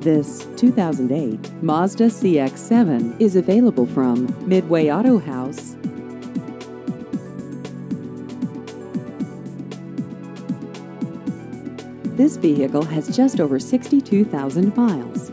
This 2008 Mazda CX-7 is available from Midway Autohaus. This vehicle has just over 62,000 miles.